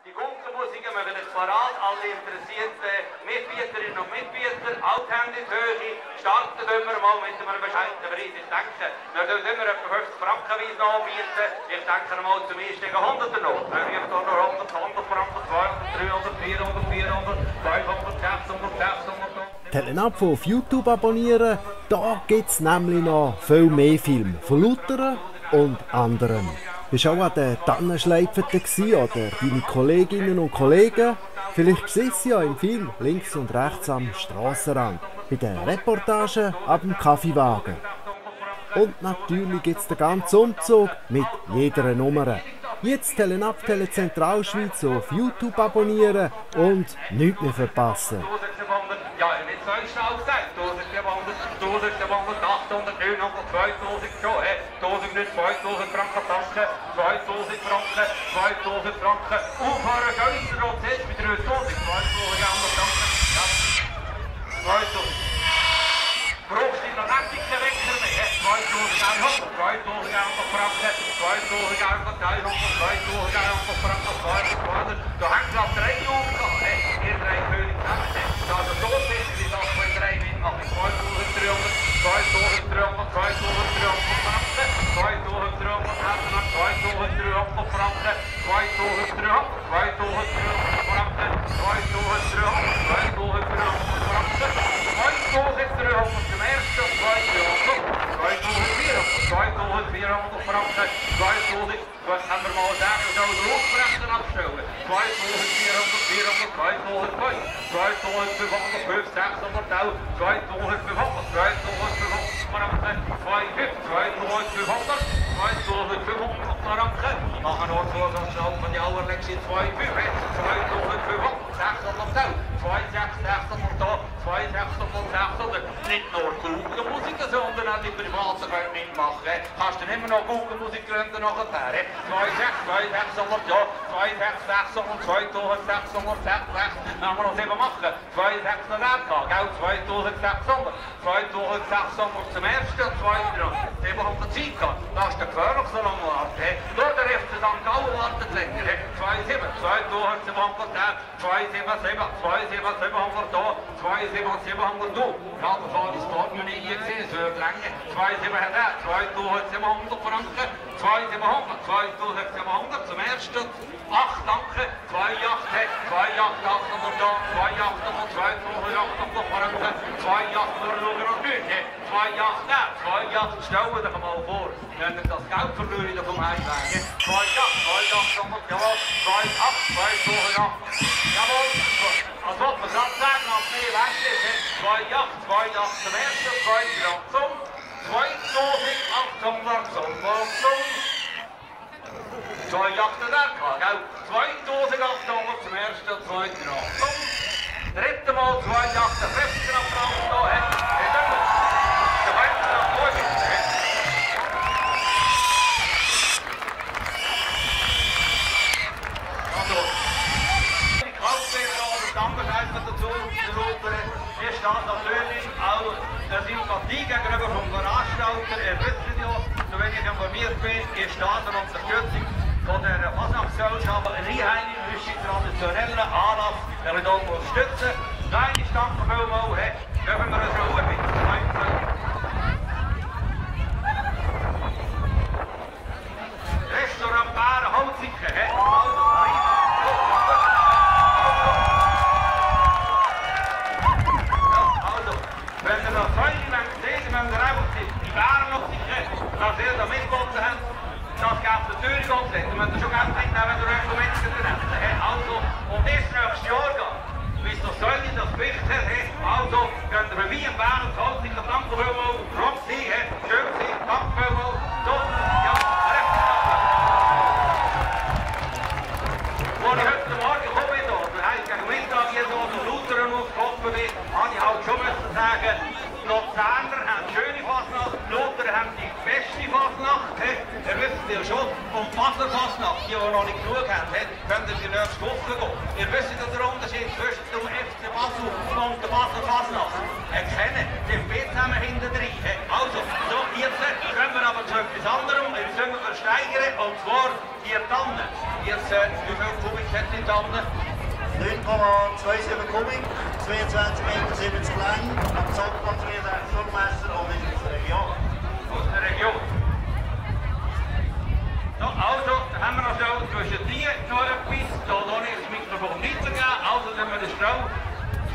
Die Gunkelmusiker machen das parat, alle interessierten Mitbieterinnen und Mitbieter, Althände in Höhe, starten wir mal mit einem bescheidenen Preis. Ich denke, wir dürfen immer etwa 50 Franken weise anbieten. Ich denke mal zum Einstieg 100 noch. Wir haben hier noch 100, 100 Franken, 200, 300, 400, 400, 500, 600, 600. Telenab auf YouTube abonnieren, da gibt es nämlich noch viel mehr Filme von Luther und anderen. Bist du auch an den Tannenschleifen oder deine Kolleginnen und Kollegen? Vielleicht siehst du ja im Film links und rechts am Strassenrand bei den Reportagen ab dem Kaffeewagen. Und natürlich gibt es den ganzen Umzug mit jeder Nummer. Jetzt Telenab Telezentralschweiz auf YouTube abonnieren und nichts mehr verpassen. Ja, nicht so schnell gesagt. 1700, 1700, 800, 900, 2000 schon. 1000 nicht, 2000 Franken tanken, 2000 Franken, 2000 Franken. Auffahren, Geister und jetzt mit 3000, 2000 Franken. Ja. 2000. Brauchst du noch nicht den Wecker mehr? 2100, 2100 Franken, 2100, 2100 Franken, 200, Da hängt gerade drei Jungen an, ihr drei König zusammen. Also so sind die Sachen, die drei mitmachen. 2300, 2300, 2300 Franken, 2300 Franken, 2300 Franken, 2300, 2300 Franken, 2300, 2300 Franken, 2300 zum ersten und zweiten Jahr. 2400, 2400 Franken, 2000, was haben wir mal sagen, so eine Luftrechten 2400, 400, 500, 2000, 500, 600, 2000, 500, 2500 Franken, 250, 2500, 2500 Franken. Die machen noch so ganz schnell von die allerletzten 2500, 2500, 600, 2600, 600 da, 2600, 600. Nicht nur gute Musiker, sondern auch die Privaten können mitmachen. Hast du immer noch gute Musikgründe nachher? 2600, 2600, ja, 2600, 2600, 2600, haben wir noch selber machen. 2600 gell, 2600, 2600 zum ersten und zweiten Rang. Selber haben wir Zeit gehabt. Da ist der Gefährlich so lange warten. Nur der FC St. Gallen wartet länger. 27, 2700, 277, 277 haben wir da, 277 haben wir da. Ja, das war das Portemonnaie hier gesehen, es wird länger. 2700, 2700 Franken, 2700, 2700 zum ersten. 8 Danke, 2 Yachten, 2 Yachten, 800 da, 2 Yachten und 2800 Franken, 2 Yachten, wir schauen noch nicht. 2 Yachten, 2 Yachten, stellen wir doch mal vor, wenn ihr das Geld verliert vom Heimwegen. 2 Yachten, 2 Yachten, jawohl, 2 8, 2 2 jawohl, als wat we dat sagen, als meer weg is, 2 Yachten, 2 Yachten zum ersten, 2 Gramm zum, 2800 zum, zum, Zwei Jachten da gell? 2800 zum ersten und zweiten Rang. Zum dritten Mal zwei Jachten, festen Applaus da, hä? Hey, dann der Weiter nach oben, hä? Also, die Kaufbäder und Dankeschön dazu zu rufen, hier steht natürlich auch der Sympathie gegenüber vom Veranstalter. Ihr wisst ja, so wenn ich informiert bin, hier steht eine Unterstützung von der Fasnachtsgesellschaft Rheinheimisch traditionellen Anlass, unterstützen. Nein, ich danke. Hey, dürfen wir uns Ruhe Basler Fasnacht. Erkennen, die sind zusammen hinten drin. Also, so, jetzt kommen wir aber zu etwas anderem, wir sollen wir steigern, und zwar die Tannen. Jetzt, äh, wie viel Kubik hat die Tanne? 9,27 Kubik, 22 Meter 70 lang, am Zollplatz 64 Schulmesser und ist aus der Region. Aus der Region. So, also, dann haben wir noch so zwischen die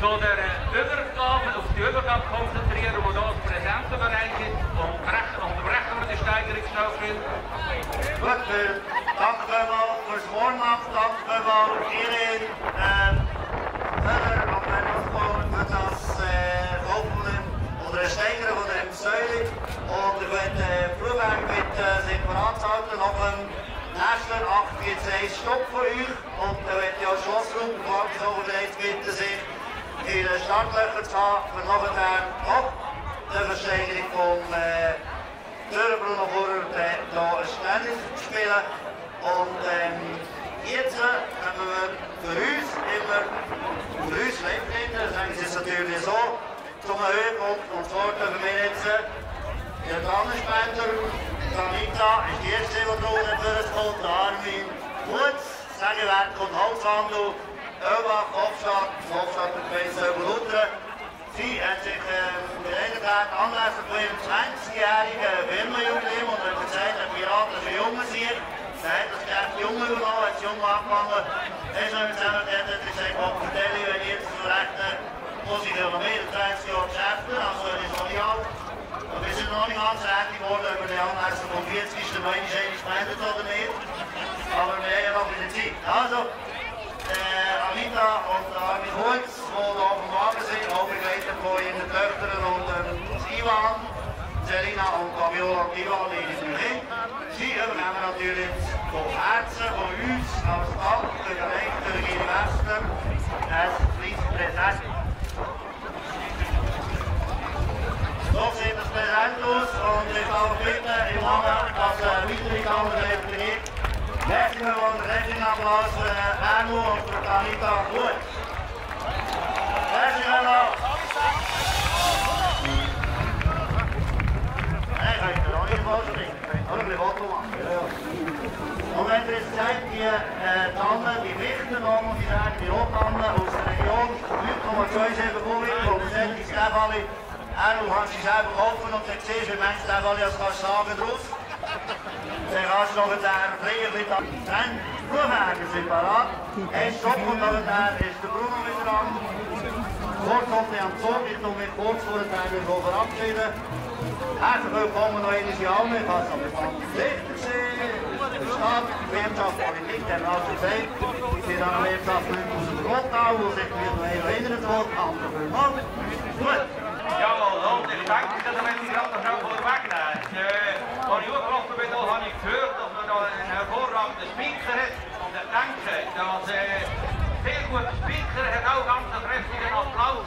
zu der Übergabe, auf die Übergabe konzentrieren, wo da das Präsentenbereich ist, und unterbrechen wir die Steigerungsstau Gut, wir danken vielmals fürs Warm-up, danken vielmals Irene, äh, Hörer an meinem Aufbau für das äh, Aufholen oder Steigern von der Säule. Und ich werde äh, Flugweg mit äh, sich anhalten nach dem nächsten Akt gibt es ein Stopp für euch und dann werde ich als Schlossraum Verwaltungsoberleiter bitten, sich in den Startlöcher zu haben, für nachher ab der Versteigerung vom äh, Dürrenbrunnen vorher da ein Tennis spielen. Und ähm, jetzt haben wir für uns immer, für uns Lebkinder, sagen sie es natürlich so, zum Höhepunkt. Und zwar dürfen wir jetzt der Tannenspender, Anita, ist die erste, die da unten vorkommt, der Armin Sägewerk und Holzhandel, Ölbach, Hofstadt, Hofstadt und Kreis Überluttern. Sie hat sich äh, geregelt anlässlich von ihrem 20-jährigen Firmenjubiläum und hat gesagt, dass wir alle schon Junge sind. Sie hat das Geschäft jung übernommen, hat es jung angefangen. Ist noch zusammen und hat gesagt, ich, wenn ich jetzt so rechne, muss ich als 20 Jahre beschäftigen, also er ist noch nicht alt. Und wir sind noch nicht ganz fertig geworden über den Anlässe vom 40. Mai, ist eigentlich gespendet oder nicht. Aber wir haben ja Zeit. Äh, Anita und Armin Holz, die hier dem Wagen sind, auch begleitet von ihren Töchtern und ähm, Ivan, Selina und Fabiola und Ivan, ihre drei Kinder. Sie übernehmen natürlich von Herzen von uns als Dank überreicht durch ihre Wester ein kleines Präsent. So sieht das Präsent aus und ich darf bitten, im Namen, dass äh, weitere Kandidaten gibt. Merci gewoon een rechtingapplaus voor Arno en voor Anita Goed. Merci wel. Nee, ga ik er nog niet voor zitten. Oh, ik blijf ook Und jetzt seht, die äh, Tannen, die sagen, die Rottannen aus der Region, 9,27 Kubik, und sehen, die Stefali, er hat sich selber geholfen und dann siehst du, wie manche Stefali als kannst sagen draus. Dann kannst du nachher fliegen mit dem Trend. Blumenhagen sind parat. Ein Stopp und nachher ist der Bruno wieder dran. Kurz kommt er am Zug, ich tue mich kurz vor der wieder verabschieden. Herzlich willkommen noch einmal in allen. Ich habe es ganz wichtig gesehen. Der Staat, Wirtschaft, Politik, der hat gesagt, wir haben Wirtschaft nicht aus dem Rottau, wo sich mir noch einmal erinnert wird. Für Mann. Gut. Jawohl, und ich denke, dass wenn Sie gerade schnell vorwegnehmen, äh, als ich hochgelaufen bin, da habe ich gehört, dass man da einen hervorragenden Speaker hat. Und ich denke, dass äh, sehr guter Speaker hat auch ganz einen kräftigen Applaus.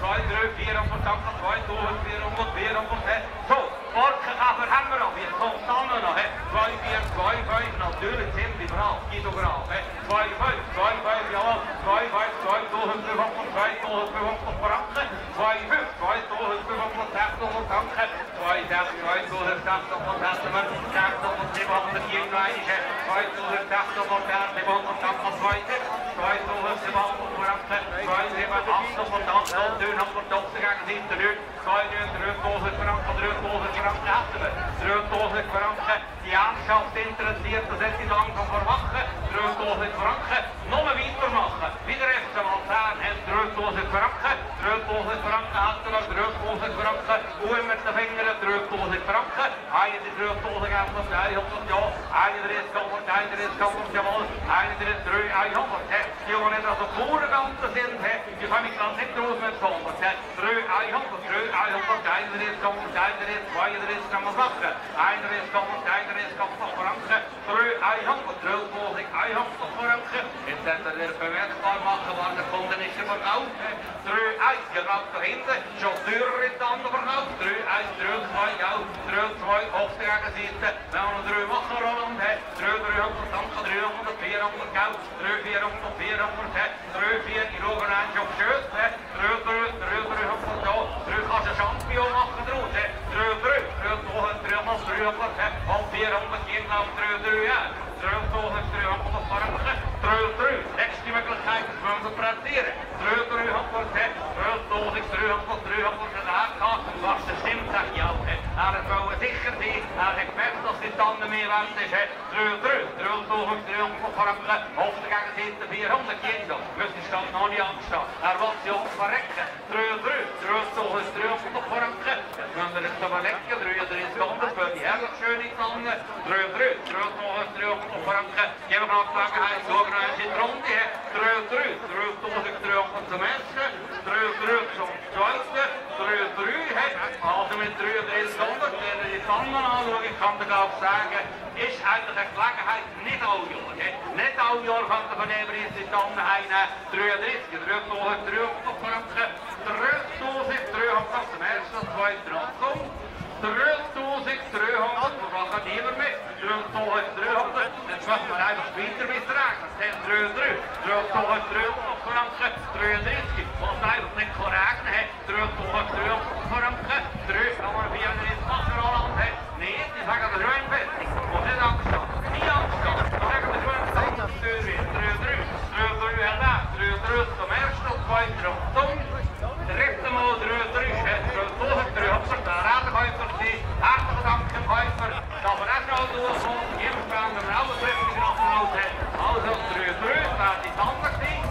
Reindrück, wir haben verdammt noch zwei Toren, wir haben und wir haben was, hey. So, Borkenkäfer haben wir noch, wir kommen zusammen noch, hey. 2, 4, 2, 5, natürlich sind wir brav, geht doch brav, hey. 2, 5, 2, 5, jawohl, 2, 5, 2 Toren, 500, 2 Toren, 500 Franken, 2, 5, 2 Toren, 500, 600 Franken, 2, 6, 600, 600, 600, 700, 700, 700, oer met de vingeren, terugpulsen franken, hij de terugpulsen aan de 200, ja, hij er is komt, hij er is komt, jawel, hij er is terug, hij honderd, jongen, net als de voorkant zijn, hè, je kan ik dan niet terug met 100, hè, terug, hij honderd, terug, hij honderd, hij er is komt, er is, er is, kan maar wachten, hij er is komt, hij er is komt, franken, terug, hij honderd, terugpulsen, hij honderd, franken, in het er weer verwerkbaar maken, waar de is je verkauft, hè, terug, uit, je gaat dahinter, chauffeur in de andere verkauft, terug, uit, terug, zwei, jou, terug, zwei, hoofdstragen zitten, dan een terug, wachten rollen, hè, terug, terug, honderd, honderd, terug, honderd, 400, koud, terug, 400, 400, hè, terug, hier over een chauffeur, hè, terug, terug, terug, terug, terug, als een champion afgedroogd, hè, terug, terug, terug, nog een terug, nog 300, hè, al 400, geen terug, terug, ja, terug, nog een terug, honderd, vormige, terug, terug, tekst die mogelijkheid is om te presteren, terug, terug, honderd, hè, terug, nog een terug, honderd, terug, honderd, en daar gaat, was de stem, zeg jou, hè, aan het bouwen dichter die, aan het best als die tanden meer waard is, hè, terug, terug, terug, nog een terug, honderd, vormige, hoofdgangen zitten, 400, geen zo, dus was ook verrekken, terug, terug, terug, nog een terug, honderd, vormige, dan er toch wel lekker, terug, er is anders, voor die heerlijk schön die tanden, terug, terug, terug, terug, nog plakken, hij is ook nog een zit rond, hè, terug, terug, terug, een terug, de mensen, terug, terug, zo'n tweede, terug, terug, hè, als er met terug, er is honderd, en die tanden aan, ik kan het ook zeggen, is eigenlijk een klakkenheid niet al jaar, net al jaar van de vernemer is die tanden, hij, terug, is, terug, nog een terug, nog vormige, terug, een terug, van de mensen, tweede, terug, terug, toe zich terug, honderd, wat gaat hier mee? Terug, toch eens terug, honderd, en zwart maar was beter weer terug, dat is terug, terug, terug, toch eens terug, franke, terug, drie, want hij was niet geraakt, terug, toch eens terug, franke, terug, dan maar via de is afgerollen, hè, nee, die zeggen de ruim best, want dit aangestaan, niet aangestaan, dan zeggen de ruim best, terug, weer, terug, terug, terug, terug, en daar, terug, terug, zum eerste op twee, terug, tom, rechte maal, terug, terug, hè, terug, toch eens terug, op zich, daar raad ik uit voor die, hartelijk dank, Kuiper, dat we dat nou doen, gewoon, even staan, we alle treffers in afgenoot, hè, alles op terug, terug, daar is anders niet.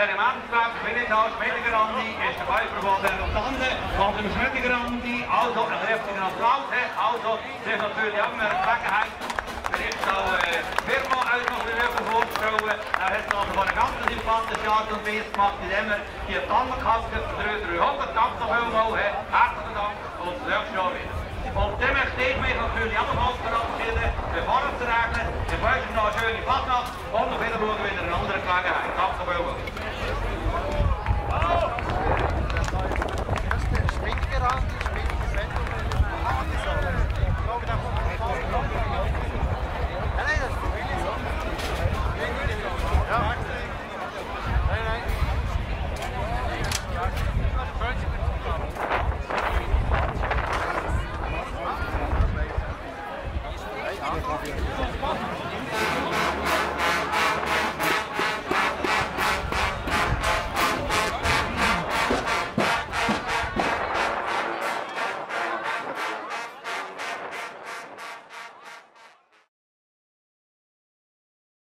Er im Antrag findet aus Schmettergrandi ist der Beiverbot der Rotande von dem Schmettergrandi, also ein heftiger Applaus, hè. also auch mehr Gelegenheit. Vielleicht auch äh, Firma uit nog weer even voorstellen. Hij heeft nog voor een ganze sympathische art en gemacht, indem er die Tannenkasten voor 300 dank nog helemaal, hè.